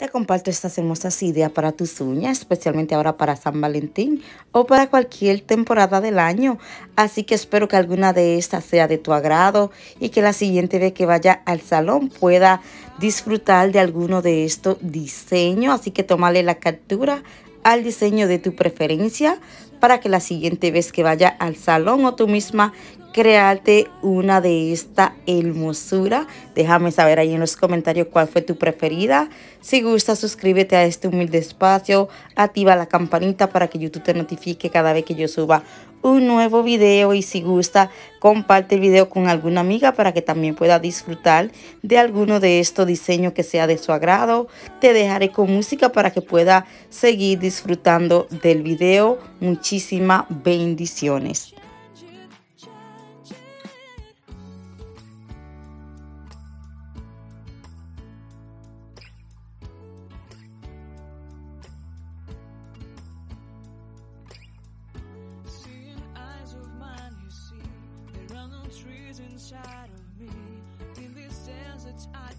Te comparto estas hermosas ideas para tus uñas, especialmente ahora para San Valentín o para cualquier temporada del año. Así que espero que alguna de estas sea de tu agrado y que la siguiente vez que vaya al salón pueda disfrutar de alguno de estos diseños. Así que tómale la captura al diseño de tu preferencia para que la siguiente vez que vaya al salón o tú misma crearte una de esta hermosura. Déjame saber ahí en los comentarios cuál fue tu preferida. Si gusta, suscríbete a este humilde espacio, activa la campanita para que YouTube te notifique cada vez que yo suba un nuevo video y si gusta, comparte el video con alguna amiga para que también pueda disfrutar de alguno de estos diseños que sea de su agrado. Te dejaré con música para que pueda seguir disfrutando del video. Muchísimas bendiciones. is inside of me. In this desert, I